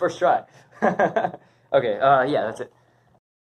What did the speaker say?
First try. okay, uh, yeah, that's it.